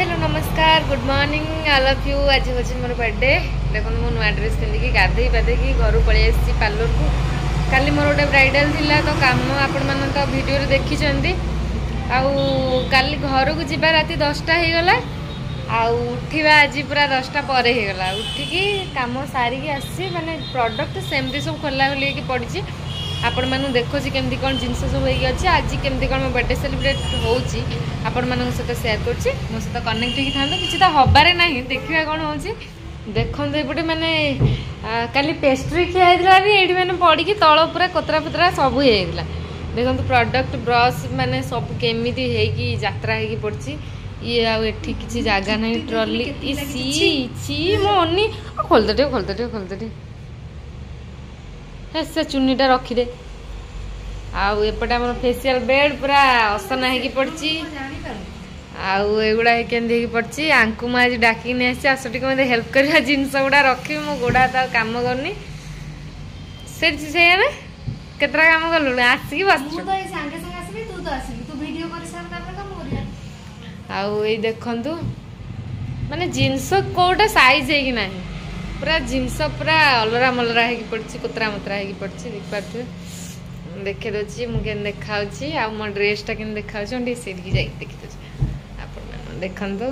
hello নমস্কার good morning I love you আজি হচ্ছে মোর বার্থডে দেখুন মু নয় ড্রেস পিঁধিকি গাধেই পাধেকি ঘর পড়ে আসছি পার্লরকু কালি মোর গোটে ব্রাইডাল লা তো কাম আপন মানে তো ভিডিওরে দেখিছেন আউ কালি ঘরকু যা রাতে দশটা হয়ে গলা আউ উঠিবা আজি পুরা দশটা পরে হয়ে গলা উঠিকি কাম সারিকি আসছি মানে প্রডক্ট সেমতি সব খোলা খোলি পড়ছে ଆପଣମାନଙ୍କୁ ଦେଖୁଛି କେମିତି କ'ଣ ଜିନିଷ ସବୁ ହେଇକି ଅଛି ଆଜି କେମିତି କ'ଣ ମୋ ବର୍ଥଡ଼େ ସେଲିବ୍ରେଟ୍ ହେଉଛି ଆପଣମାନଙ୍କ ସହିତ ସେୟାର୍ କରୁଛି ମୋ ସହିତ କନେକ୍ଟ ହେଇକି ଥାଆନ୍ତୁ କିଛି ତ ହେବାରେ ନାହିଁ ଦେଖିବା କ'ଣ ହେଉଛି ଦେଖନ୍ତୁ ଏପଟେ ମାନେ କାଲି ପେଷ୍ଟ୍ରି ଖିଆ ହେଇଥିଲା ବି ଏଇଠି ମାନେ ପଡ଼ିକି ତଳ ପୁରା କୋତରା ଫୋତରା ସବୁ ହେଇଯାଇଥିଲା ଦେଖନ୍ତୁ ପ୍ରଡ଼କ୍ଟ ବ୍ରସ୍ ମାନେ ସବୁ କେମିତି ହେଇକି ଯାତ୍ରା ହେଇକି ପଡ଼ିଛି ଇଏ ଆଉ ଏଠି କିଛି ଜାଗା ନାହିଁ ଟ୍ରଲି ସି ଛି ମୋ ଅନି ଖୋଲିଦ ଟିକେ ଖୋଲିଦ ଟିକେ ଖୋଲିଦ ଟିକେ ହେ ସେ ଚୁନିଟା ରଖିଦେ ଆଉ ଏପଟେ ଆମର ଫେସିଆଲ ବେଡ୍ ପୁରା ଅସନା ହେଇକି ପଡ଼ିଛି ଆଉ ଏଗୁଡ଼ା କେମିତି ହେଇକି ପଡ଼ିଛି ଆଙ୍କୁ ମୁଁ ଆଜି ଡାକିକି ନେଇ ଆସିଛି ଆସ ଟିକେ ମୋତେ ହେଲ୍ପ କରିବା ଜିନିଷ ଗୁଡ଼ା ରଖିବି ମୋ ଗୋଡ଼ ହାତ ଆଉ କାମ କରୁନି ସେଠି ସେଇଆରେ କେତେଟା କାମ କଲୁଣି ଆସିକି ବସିଛୁ ଆଉ ଏଇ ଦେଖନ୍ତୁ ମାନେ ଜିନିଷ କେଉଁଟା ସାଇଜ୍ ହେଇକି ନାହିଁ ପୁରା ଜିନିଷ ପୁରା ଅଲରା ମଲରା ହେଇକି ପଡ଼ିଛି କୋତରା ମୋତରା ହେଇକି ପଡ଼ିଛି ଦେଖିପାରୁଥିବେ ଦେଖେଇ ଦେଉଛି ମୁଁ କେମିତି ଦେଖାହେଉଛି ଆଉ ମୋ ଡ୍ରେସ୍ଟା କେମିତି ଦେଖାହେଉଛି ମୁଁ ଟିକେ ସେଇଠିକି ଯାଇକି ଦେଖିଦେଉଛି ଆପଣମାନେ ଦେଖନ୍ତୁ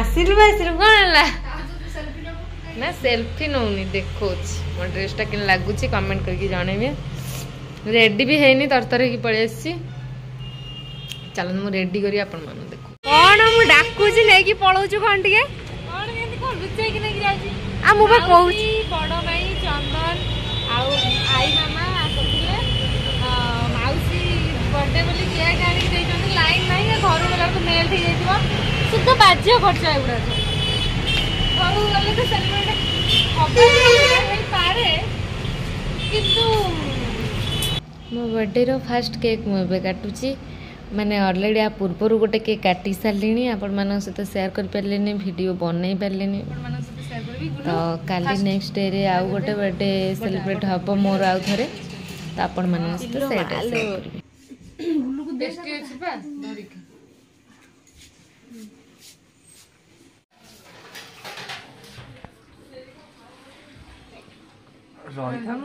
ଆସିଲୁ ଆସିଲୁ କ'ଣ ହେଲା ନା ସେଲ୍ଫି ନେଉନି ଦେଖାଉଛି ମୋ ଡ୍ରେସ୍ଟା କେମିତି ଲାଗୁଛି କମେଣ୍ଟ କରିକି ଜଣେଇବେ ରେଡ଼ି ବି ହେଇନି ତରତର ହେଇକି ପଳେଇ ଆସିଛି ଚାଲନ୍ତୁ ମୁଁ ରେଡ଼ି କରିବି ଆପଣମାନଙ୍କୁ ଦେଖୁ କ'ଣ ମୁଁ ଡାକୁଛି ନେଇକି ପଳଉଛୁ କ'ଣ ଟିକେ ଆଉ ମୁଁ ବା କହୁଛି ବଡ଼ ମାଇଁ ଚନ୍ଦନ ଆଉ ଆଈ ମାମା ଆସିଥିଲେ ମାଉସୀ ବର୍ଥଡେ ବୋଲି କେକ୍ ଆଣିକି ଦେଇଛନ୍ତି ଲାଇନ୍ ନାହିଁ ଘରୁ ଗଲାକୁ ମେଲ୍ଟ ହେଇଯାଇଥିବ ଶୁଦ୍ଧ ବାଜ୍ୟ ଖର୍ଚ୍ଚ ଏଗୁଡ଼ାକ ଘରୁ ଗଲେ ତ ସେଲିବ୍ରେଟ୍ ହେଇପାରେ କିନ୍ତୁ ମୋ ବର୍ଥଡେର ଫାଷ୍ଟ କେକ୍ ମୁଁ ଏବେ କାଟୁଛି ମାନେ ଅଲରେଡ଼ି ଆ ପୂର୍ବରୁ ଗୋଟେ କିଏ କାଟି ସାରିଲିଣି ଆପଣମାନଙ୍କ ସହିତ ସେୟାର କରିପାରିଲିନି ଭିଡ଼ିଓ ବନେଇ ପାରିଲିନି ତ କାଲି ନେକ୍ସଟ ଡେରେ ଆଉ ଗୋଟେ ବର୍ଥଡେ ସେଲିବ୍ରେଟ୍ ହେବ ମୋର ଆଉ ଥରେ ତ ଆପଣମାନଙ୍କ ସହିତ ସେଇଟା ରହିଥାଉ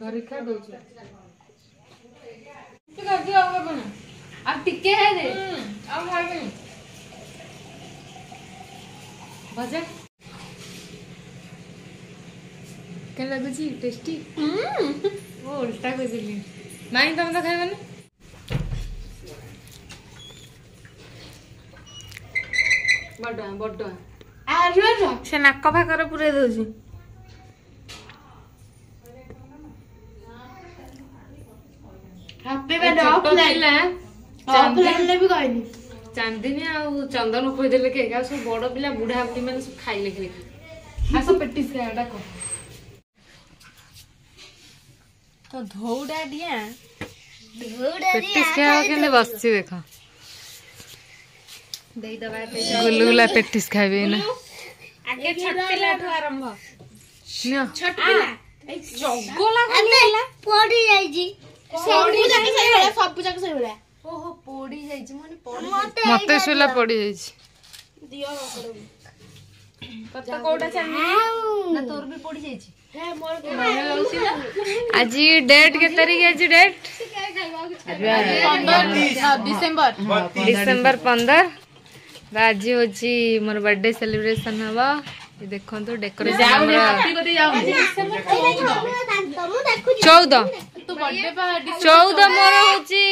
ଧରି ଖା ଦଉଛି ଆଉ ହେବନି ଆଉ ଟିକେ ହେଲେ ଆଉ ଖାଇବେନି ଭଜା କେମିତି ଲାଗୁଛି ଟେଷ୍ଟି ଓ ଓଲଟା ଖୋଜିଲି ମାଇଁ ତମେ ତ ଖାଇବନି ବଡ଼ ବଡ଼ ସେ ନାକ ଫାକରେ ପୁରେଇ ଦଉଛି ଚାନ୍ଦିନୀ ଆଉ ଚନ୍ଦନ ଖୋଇଦେଲେ କେକ୍ ଆଉ ସବୁ ବଡ ପିଲା ବୁଢା ବୁଢୀ ମାନେ ସବୁ ଖାଇଲେ କେକ୍ ଆଉ ସବୁ ପେଟିସ୍ ଖାଇବା କହ ତ ଧଉଡା ଡିଆଁ ପେଟିସ୍ ଖାଇବା କେମିତି ବସିଛି ଦେଖ ଗୁଲୁଗୁଲା ପେଟିସ୍ ଖାଇବେ ନା ଆଗେ ଛୋଟ ପିଲାଠୁ ଆରମ୍ଭ ଛୋଟ ପିଲା ଜଗଲା ପଡି ଯାଇଛି ସବୁ ଯାକ ସେଇଭଳିଆ ଓହୋ ପୋଡି ଯାଇଛି ମତେ ଶୁଲା ପୋଡି ଯାଇଛି ଦିଅ আজি ডেট কে তারিখ আজি ডেট ডিসেম্বর ডিসেম্বর পনের আজ হচ্ছে মোর বার্থডে সেলিব্রেশন হব দেখুন ডেকোরেশন চৌদ ତୁ बर्थडे ପାର୍ଟି 14 ମୋର ହଉଛି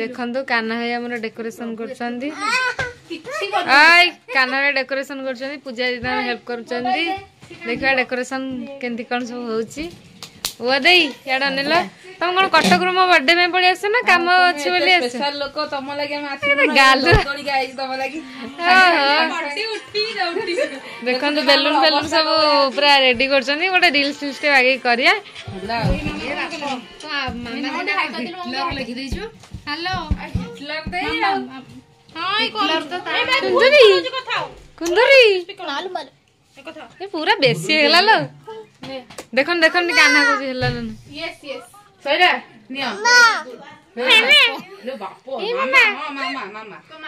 ଦେଖନ୍ତୁ କାହ୍ନା ଭାଇ ଆମର ଡେକୋରେସନ କରୁଛନ୍ତି ଆଇ କାହ୍ନା ଭାଇ ଡେକୋରେସନ କରୁଛନ୍ତି ପୂଜା ଦିଦି ହେଲ୍ପ କରୁଛନ୍ତି ଦେଖିବା ଡେକୋରେସନ କେମିତି କ'ଣ ସବୁ ହଉଛି ଓଦେଇ ଏଡା ନେଲ ତମ କଣ କଟକ ରୁମ ବର୍ଥଡେ ପାଇଁ ପଳେଇ ଆସିଛ ନା କାମ ଅଛି ବୋଲି ସ୍ପେଶାଲ ଲୋକ ତମ ଲାଗି ଆମେ ଆସିଛୁ ଗାଲ ଦୋଡି ଗାଇ ଦେଖନ୍ତୁ ବେଲୁନ ବେଲୁନ ସବୁ ପୁରା ରେଡି କରୁଛନ୍ତି ଗୋଟେ ରିଲ ସିଲ୍ସ ଟେ ବାଗେଇ କରିବା ପୁରା ବେଶୀ ହେଇଗଲା ଲୋ দেখুন দেখুন টিকে আনা কোজি হেলা না यस यस সইরা নিও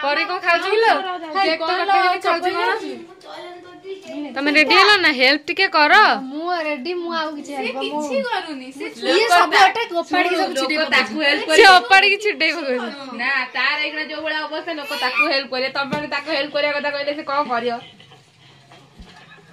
পরে কো খাওছ বিলো কেক তো কাটা হেলে খাওছ কোন তুমি রেডি হলো না হেল্প টিকে কর মু রেডি মু আউ কিছু হেল্প মু কিছু করুনি সে সব ওটা ওপাড়ি সব ছিটে তাকু হেল্প করে সে ওপাড়ি কিছু ডেই বলে না তার এইগুলা যে বড় অবস্থা লোক তাকু হেল্প করে তুমি তাকু হেল্প করিয়া কথা কইলে সে কোন করিও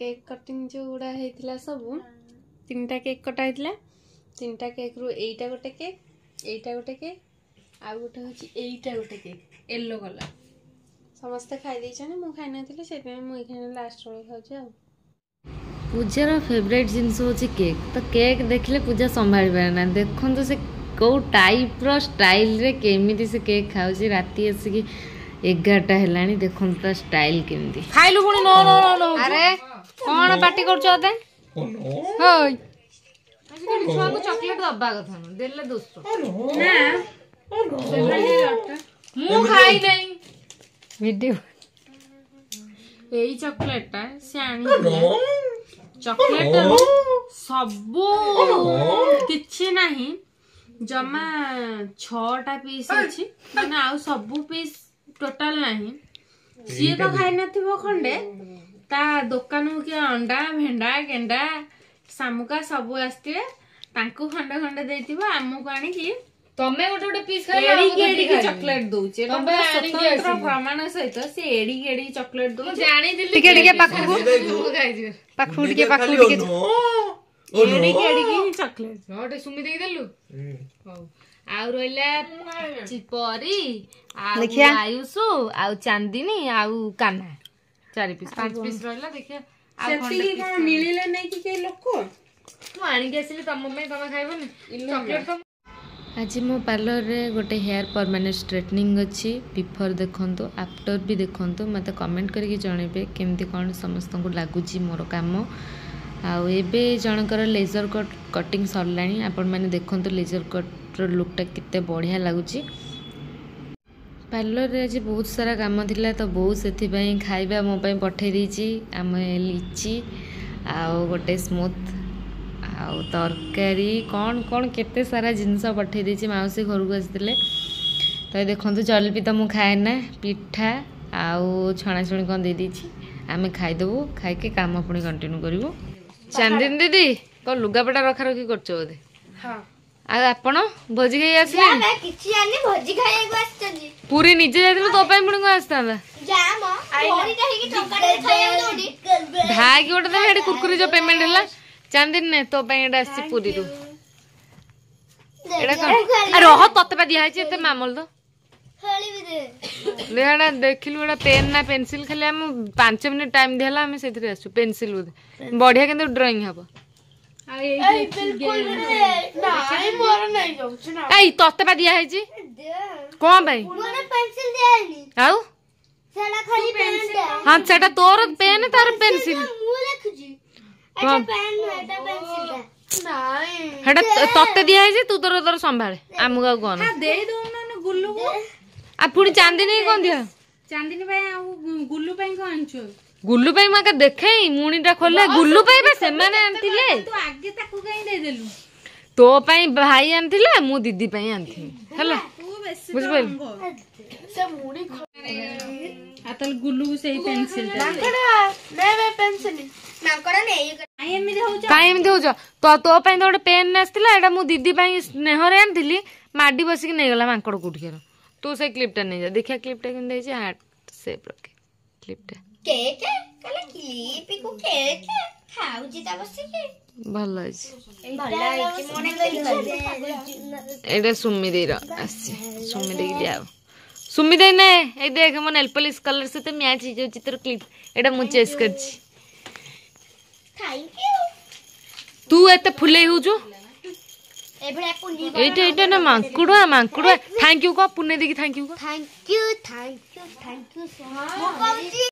Cake cutting যেগুড়া হয়েছিল সবু তিনটা কেক কটা হয়েছিল তিনটা কেক রু এইটা গোটে কেক এইটা গোটে কেক আর গোটে হচ্ছে এইটা গোটে কেক ইয়েলো কলর ସମସ୍ତେ ଖାଇଦେଇଛନ୍ତି ମୁଁ ଖାଇନଥିଲି ସେଥିପାଇଁ ମୁଁ ଏଇখানে ଲାଷ୍ଟ ବେଳକୁ ଖାଉଛି ଆଉ ପୂଜାର ଫେଭରେଟ୍ ଜିନିଷ ହେଉଛି କେକ୍ ତ କେକ୍ ଦେଖିଲେ ପୂଜା ସମ୍ଭାଳି ପାରେ ନା ଦେଖନ୍ତୁ ସେ କେଉଁ ଟାଇପ୍ର ଷ୍ଟାଇଲ୍ରେ କେମିତି ସେ କେକ୍ ଖାଉଛି ରାତି ଆସିକି ଏଗାରଟା ହେଲାଣି ଦେଖନ୍ତୁ ତା ଷ୍ଟାଇଲ କେମିତି ଖାଇଲୁ ପୁଣି ନ ନ ନ ଆରେ କ'ଣ ପାଟି କରୁଛ ଅତେ ହଇ ଛୁଆକୁ ଚକୋଲେଟ୍ ଦବା କଥା ନୁହଁ ଦେଲେ ଦୋଷ ମୁଁ ଖାଇ ନାହିଁ ଭିଡ଼ିଓ ଏଇ ଚକୋଲେଟ୍ଟା ସେ ଆଣିଥିଲା ଚକୋଲେଟ୍ ସବୁ କିଛି ନାହିଁ ଜମା ଛଅଟା ପିସ୍ ଅଛି ମାନେ ଆଉ ସବୁ ପିସ୍ ଟୋଟାଲ ନାହିଁ ସିଏ ତ ଖାଇନଥିବ ଖଣ୍ଡେ ତା ଦୋକାନକୁ କିଏ ଅଣ୍ଡା ଭେଣ୍ଡା ଗେଣ୍ଡା ଶାମୁକା ସବୁ ଆସିଥିବେ ତାଙ୍କୁ ଖଣ୍ଡେ ଖଣ୍ଡେ ଦେଇଥିବ ଆମକୁ ଆଣିକି ତମେ ଗୋଟେ ଗୋଟେ ପିସ୍ ଏଡିକି ଏଡିକି ଚକୋଲେଟ୍ ଦଉଛି ପ୍ରମାଣ ସହିତ ସେ ଏଡିକି ଏଡିକି ଚକୋଲେଟ୍ ଦଉଛି ଜାଣିଥିଲି ଟିକେ ଟିକେ ପାଖକୁ ପାଖକୁ ଟିକେ ପାଖକୁ ଟିକେ ଏଡିକି ଏଡିକି ଚକୋଲେଟ୍ ହଁ ଟିକେ ସୁମି ଦେଇକି ଦେଲୁ ହଉ ଆଉ ରହିଲା ପରି ଆଉ ଆୟୁଷ ଆଉ ଚାନ୍ଦିନୀ ଆଉ କାନା ଚାରି ପିସ୍ ପାଞ୍ଚ ପିସ୍ ରହିଲା ଦେଖିବା ସେତିକି କଣ ମିଳିଲା ନାଇଁ କେହି ଲୋକ ମୁଁ ଆଣିକି ଆସିଲି ତମ ପାଇଁ ତମେ ଖାଇବନି ଆଜି ମୋ ପାର୍ଲରରେ ଗୋଟେ ହେୟାର ପରମାନେଣ୍ଟ ଷ୍ଟ୍ରେଟନିଂ ଅଛି ବିଫୋର୍ ଦେଖନ୍ତୁ ଆଫ୍ଟର୍ ବି ଦେଖନ୍ତୁ ମୋତେ କମେଣ୍ଟ କରିକି ଜଣେଇବେ କେମିତି କ'ଣ ସମସ୍ତଙ୍କୁ ଲାଗୁଛି ମୋର କାମ ଆଉ ଏବେ ଜଣଙ୍କର ଲେଜର୍ କଟ୍ କଟିଂ ସରିଲାଣି ଆପଣମାନେ ଦେଖନ୍ତୁ ଲେଜର୍ କଟ୍ର ଲୁକ୍ଟା କେତେ ବଢ଼ିଆ ଲାଗୁଛି ପାର୍ଲରରେ ଆଜି ବହୁତ ସାରା କାମ ଥିଲା ତ ବୋଉ ସେଥିପାଇଁ ଖାଇବା ମୋ ପାଇଁ ପଠାଇ ଦେଇଛି ଆମେ ଲିଚି ଆଉ ଗୋଟେ ସ୍ମୁଥ୍ ଆଉ ତରକାରୀ କ'ଣ କ'ଣ କେତେ ସାରା ଜିନିଷ ପଠାଇ ଦେଇଛି ମାଉସୀ ଘରକୁ ଆସିଥିଲେ ତ ଦେଖନ୍ତୁ ଜଲେବି ତ ମୁଁ ଖାଏ ନା ପିଠା ଆଉ ଛଣାଛୁଣି କ'ଣ ଦେଇଦେଇଛି ଆମେ ଖାଇଦେବୁ ଖାଇକି କାମ ପୁଣି କଣ୍ଟିନ୍ୟୁ କରିବୁ ଚାନ୍ଦିନୀ ଦିଦି କ'ଣ ଲୁଗାପଟା ରଖାରଖି କରୁଛ ବୋଧେ ଆଉ ଆପଣ ଭୋଜି ଖାଇ ଆସିଲେ ପୁରୀ ନିଜେ ଯାଇଥିଲୁ ତୋ ପାଇଁ ପୁଣି କ'ଣ ଆସିଥାନ୍ତା ଭାଇକି ଗୋଟେ ଦେବେ ସେଠି କୁର୍କୁରି ଯୋଉ ପେମେଣ୍ଟ ହେଲା ଚାନ୍ଦିନୀ ନେ ତୋ ପାଇଁ ଏଇଟା ଆସିଛି ପୁରୀରୁ ଏଇଟା କ'ଣ ରହ ତତେ ବା ଦିଆହେଇଛି ଏତେ ମାମଲ ତ ले देख लु एडा पेन ना पेंसिल खाली हम 5 मिनट टाइम देला हम सेथरे आसु पेंसिल उद बढ़िया केंदे ड्राइंग हबो आई बिल्कुल नाई मोर नाई जाउछ ना आई तोते पा दिया है जी कोन भाई मोने पेंसिल दे आनी आउ सेला खाली पेंसिल हां सेटा तोर पेन तार पेंसिल मु लिख जी अच्छा पेन एटा पेंसिल दे नाई तोते दिया है जी तू तोर तोर संभाले हमका कोन हां दे दो ना गुल्लू को आ पुनी चांदिनी कोन दियो चांदिनी भाई आ गुल्लू पई को आंचो गुल्लू पई मा के देखै मुनीटा खोले गुल्लू पई बे से आंतिले तू आगे ताकु गई दे देलु तो पई भाई आंतिले मु दीदी पई आंथि हेलो बुझ बोल से मुनी आतल गुल्लू सेई पेंसिल नाकडा ने बे पेंसिल काई में दे तो तो पेन दीदी स्नेह मडी बस नहीं गला ତୁ ସେ କ୍ଲିପଟା ନେଇଯା ଦେଖିଆ କ୍ଲିପଟା କେମିତି ଦେଇଛି ହାର୍ଟ ସେପ୍ର କ୍ଲିପଟା କେକ୍ କହିଲା କ୍ଲିପକୁ କେକ୍ ଖାଉଛି ତା ବସିକି ଭଲ ହେଇଛି ଏଇଟା ସୁମି ଦେଇର ଆସିଛି ସୁମି ଦେଇକି ଦିଆହବ ସୁମି ଦେଇ ନେ ଏଇ ଦେଖ ମୋ ନେଲ୍ ପଲିସ୍ କଲର୍ ସହିତ ମ୍ୟାଚ୍ ହେଇଯାଉଛି ତୋର କ୍ଲିପ୍ ଏଇଟା ମୁଁ ଚଏସ୍ କରିଛି ତୁ ଏତେ ଫୁଲେଇ ହେଉଛୁ এইটা এইটা না মাঙ্কুড়া মাঙ্কুড়া থ্যাংক ইউ ক পুনে দেখি thank you thank you thank you thank you